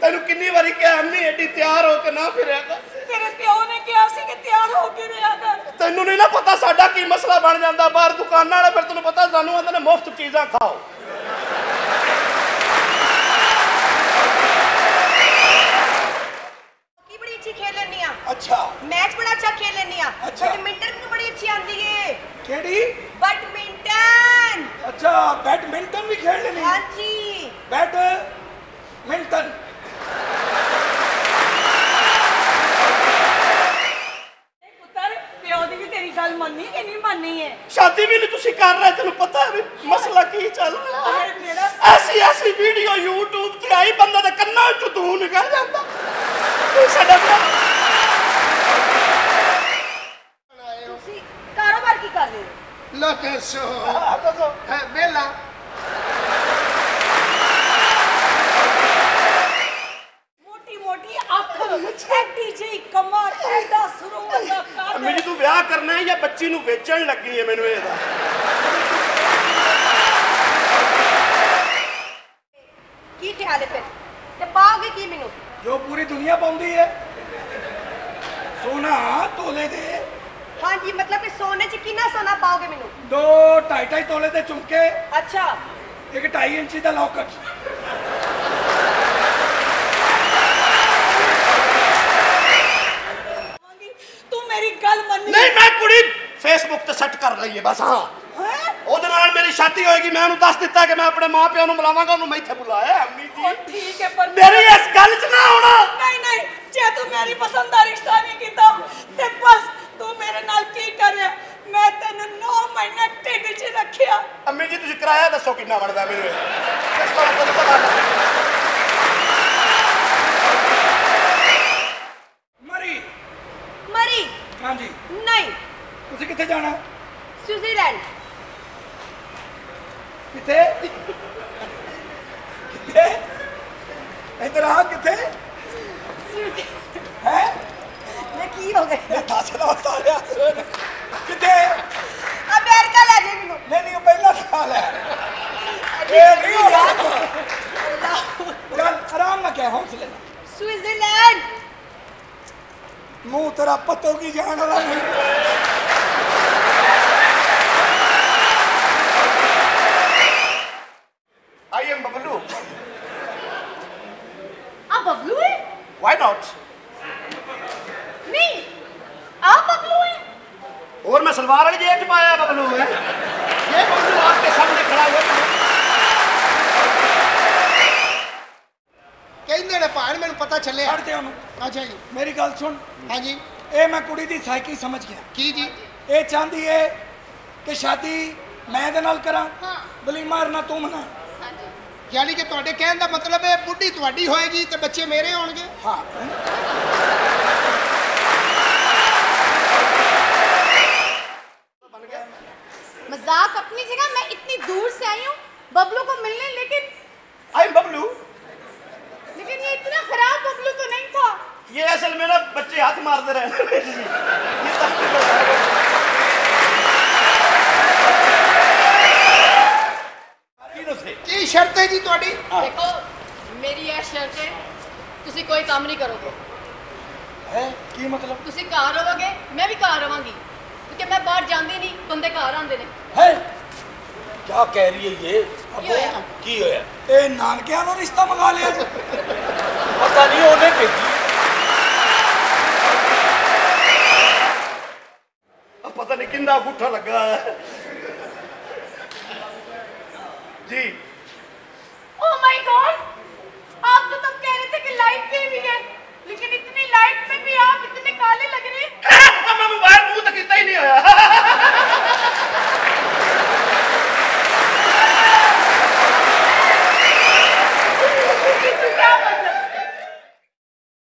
ਤੈਨੂੰ ਕਿੰਨੀ ਵਾਰੀ ਕਿਹਾ ਅੰਮੀ ਐਡੀ ਤਿਆਰ ਹੋ ਕੇ ਨਾ ਫਿਰਿਆ ਕਰ। ਤੇਰੇ ਪਿਓ ਨੇ ਕਿਹਾ ਸੀ ਕਿ ਤਿਆਰ ਹੋ ਕੇ ਰਿਹਾ ਕਰ। ਤੈਨੂੰ ਨਹੀਂ ਨਾ ਪਤਾ ਸਾਡਾ ਕੀ ਮਸਲਾ ਬਣ ਜਾਂਦਾ ਬਾਹਰ ਦੁਕਾਨਾਂ ਵਾਲੇ ਫਿਰ ਤੈਨੂੰ ਪਤਾ ਸਾਨੂੰ ਆਂਦੇ ਨੇ ਮੁਫਤ ਚੀਜ਼ਾਂ ਖਾਓ। ਕੀ ਬੜੀ ਅੱਛੀ ਖੇਲ ਲੈਣੀ ਆ? ਅੱਛਾ। ਮੈਚ ਬੜਾ ਅੱਛਾ ਖੇਲ ਲੈਣੀ ਆ। ਅੱਛਾ। ਬੈਡਮਿੰਟਨ ਵੀ ਬੜੀ ਅੱਛੀ ਆਂਦੀ ਏ। ਕਿਹੜੀ? ਬੈਡਮਿੰਟਨ। ਅੱਛਾ ਬੈਡਮਿੰਟਨ ਵੀ ਖੇਡ ਲੈਣੀ ਹਾਂਜੀ। ਬੈਡਮਿੰਟਨ ਪੁੱਤਰ ਪਿਓ ਦੀ ਵੀ ਤੇਰੀ ਗੱਲ ਮੰਨੀ ਕਿ ਨਹੀਂ ਮੰਨੀ ਹੈ? ਸ਼ਾਦੀ ਵੀ ਨਹੀਂ ਤੁਸੀਂ ਕਰ ਰਹੇ ਤੈਨੂੰ ਪਤਾ ਹੈ ਵੀ ਮਸਲਾ ਕੀ ਚੱਲ ਰਿਹਾ ਹੈ। ਅਰੇ ਮੇਰਾ ਐਸੀ ਐਸੀ ਵੀਡੀਓ YouTube ਤੇ ਆਈ ਬੰਦਾ ਦੇ ਕੰਨਾਂ ਚੋਂ ਧੂੰ ਨਿਕਲ ਜਾਂਦਾ। ਇਹ ਸਾਡਾ ਤੁਸੀਂ ਕਾਰੋਬਾਰ ਕੀ ਕਰ ਰਹੇ ਹੋ? at so. ਆਹ ਦੱਸੋ। Hey, Bella. ਮੋਟੀ ਮੋਟੀ ਅੱਖ ਐਡੀ ਜਿਹੀ ਕਮਰ ਐਡਾ ਸਰੋਵਰ ਦਾ ਕੱਦ ਮੇਰੀ ਤੂੰ ਵਿਆਹ ਕਰਨਾ ਹੈ ਜਾਂ ਬੱਚੀ ਨੂੰ ਵੇਚਣ ਲੱਗੀ ਹੈ ਮੈਨੂੰ ਇਹਦਾ ਕੀ ਖਿਆਲ ਹੈ ਫਿਰ? ਤੇ ਪਾਓਗੇ ਕੀ ਮੈਨੂੰ? ਜੋ ਪੂਰੀ ਦੁਨੀਆ ਪਾਉਂਦੀ ਹੈ ਸੋਨਾ ਤੋਲੇ ਦੇ। ਹਾਂਜੀ ਮਤਲਬ ਕਿ ਸੋਨੇ 'ਚ ਕਿੰਨਾ ਸੋਨਾ ਪਾਓਗੇ ਮੈਨੂੰ? ਦੋ ਢਾਈ ਢਾਈ ਤੋਲੇ ਦੇ ਝੁਮਕੇ ਅੱਛਾ। ਇੱਕ ਢਾਈ ਇੰਚੀ ਦਾ ਲੋਕਟ ਤੂੰ ਮੇਰੀ ਗੱਲ ਮੰਨੀ ਨਹੀਂ ਮੈਂ ਕੁੜੀ ਫੇਸਬੁੱਕ ਤੇ ਸੈੱਟ ਕਰ ਲਈ ਹੈ ਬਸ ਹਾਂ। ਉਹਦੇ ਨਾਲ ਮੇਰੀ ਸ਼ਾਦੀ ਹੋਏਗੀ ਮੈਂ ਉਹਨੂੰ ਦੱਸ ਦਿੱਤਾ ਕਿ ਮੈਂ ਆਪਣੇ ਮਾਪਿਆਂ ਨੂੰ ਬੁਲਾਵਾਂਗਾ ਉਹਨੂੰ ਮੈਂ ਇੱਥੇ ਬੁਲਾਇਆ ਅੰਮੀ ਜੀ। ਠੀਕ ਹੈ ਪਰ ਮੇਰੀ ਇਸ ਗੱਲ 'ਚ ਨਾ ਆਉਣਾ। ਨਹੀਂ ਨਹੀਂ ਜੇ ਤੂੰ ਮੇਰੀ ਪਸੰਦ ਦਾ ਰਿਸ਼ਤਾ ਨਹੀਂ ਕੀਤਾ ਤੇ ਬਸ ਤੂੰ ਮੇਰੇ ਨਾਲ ਕੀ ਕਰਿਆ ਮੈਂ ਤੈਨੂੰ 9 ਮਹੀਨੇ ਢਿੱਡ 'ਚ ਰੱਖਿਆ। ਅੰਮੀ ਜੀ ਤੁਸੀਂ ਕਿਰਾਇਆ ਦੱਸੋ ਕਿੰਨਾ ਬਣਦਾ ਮੈਨੂੰ ਦੱਸੋ ਤੁਹਾਨੂੰ ਪਤਾ ਮਰੀ ਮਰੀ ਹਾਂਜੀ ਨਹੀਂ ਤੁਸੀਂ ਕਿੱਥੇ ਜਾਣਾ? ਸਵਿਟਜ਼ਰਲੈਂਡ। ਕਿੱਥੇ? ਕਿੱਥੇ? ਇੱਧਰ ਆ ਕਿੱਥੇ? ਹੈ? ਮੈਂ ਕੀ ਹੋ ਗਿਆ? ਇਹ ਦੱਸ ਨਾ ਸਾਰਿਆ ਕਿੱਥੇ? ਅਮਰੀਕਾ ਲੈ ਜਾ ਮੈਨੂੰ। ਨਹੀਂ ਨਹੀਂ ਪਹਿਲਾ ਸਾਲ ਹੈ। ਇਹ ਨਹੀਂ ਯਾਦ ਚੱਲ ਆਰਾਮ ਨਾਲ ਕਹਿ ਹੌਸਲੇ ਨਾਲ। ਸਵਿਟਜ਼ਰਲੈਂਡ। ਮੂੰਹ ਤੇਰਾ ਪੱਤੋ ਕੀ ਜਾਣ ਵਾਲਾ ਨਹੀਂ ਆਈ ਐਮ ਬਬਲੂ ਆ ਬਬਲੂ ਹੈ out. ਨਹੀਂ ਆ ਬਬਲੂ ਹੈ ਹੋਰ ਮੈਂ ਸਲਵਾਰ ਵਾਲੀ ਜੇਬ ਚ ਪਾਇਆ ਬਬਲੂ ਹੈ? ਇਹ ਬਬਲੂ ਆਪ ਕੇ ਸਾਹਮਣੇ ਖੜਾ ਹੋਇਆ ਕਹਿੰਦੇ ਨੇ ਭਾਣ ਮੈਨੂੰ ਪਤਾ ਚੱਲੇ ਹੜ ਦੇ ਉਹਨੂੰ। ਅੱਛਾ ਜੀ। ਮੇਰੀ ਗੱਲ ਸੁਣ। ਹਾਂਜੀ। ਇਹ ਮੈਂ ਕੁੜੀ ਦੀ ਸਾਈਕੀ ਸਮਝ ਗਿਆ। ਕੀ ਜੀ? ਇਹ ਚਾਹੁੰਦੀ ਏ ਕਿ ਸ਼ਾਦੀ ਮੈਂ ਦੇ ਨਾਲ ਕਰਾਂ। ਹਾਂ। ਬਲੀਮਾਰ ਨਾ ਤੂੰ ਮਨਾ। ਯਾਨੀ ਕਿ ਤੁਹਾਡੇ ਕਹਿਣ ਦਾ ਮਤਲਬ ਹੈ ਬੁੱਢੀ ਤੁਹਾਡੀ ਹੋਏਗੀ ਤੇ ਬੱਚੇ ਮੇਰੇ ਹੋਣਗੇ ਹਾਂ बन गया मजाक अपनी जगह मैं इतनी दूर से आई हूँ बबलू को मिलने लेकिन आई एम बबलू लेकिन ये इतना खराब बबलू तो नहीं था ये असल में ना बच्चे हाथ मारते रहे ਦੱਸੇ ਕੀ ਸ਼ਰਤ ਹੈ ਜੀ ਤੁਹਾਡੀ? ਦੇਖੋ ਮੇਰੀ ਇਹ ਸ਼ਰਤ ਹੈ ਤੁਸੀਂ ਕੋਈ ਕੰਮ ਨਹੀਂ ਕਰੋਗੇ। ਹੈ? ਕੀ ਮਤਲਬ? ਤੁਸੀਂ ਘਰ ਰਹੋਗੇ ਮੈਂ ਵੀ ਘਰ ਰਵਾਂਗੀ। ਕਿਉਂਕਿ ਮੈਂ ਬਾਹਰ ਜਾਂਦੀ ਨਹੀਂ ਬੰਦੇ ਘਰ ਆਉਂਦੇ ਨੇ। ਹੈ? ਕੀ ਕਹਿ ਰਹੀ ਹੈ ਇਹ? ਕੀ ਹੋਇਆ? ਕੀ ਹੋਇਆ? ਇਹ ਨਾਨਕਿਆਂ ਨੂੰ ਰਿਸ਼ਤਾ ਮੰਗਾ ਲਿਆ ਜੀ। ਪਤਾ ਨਹੀਂ ਉਹਨੇ ਭੇਜੀ। ਪਤਾ ਨਹੀਂ ਕਿੰਨਾ ਗੁੱਠਾ ਲੱਗਾ। ਜੀ Oh my god!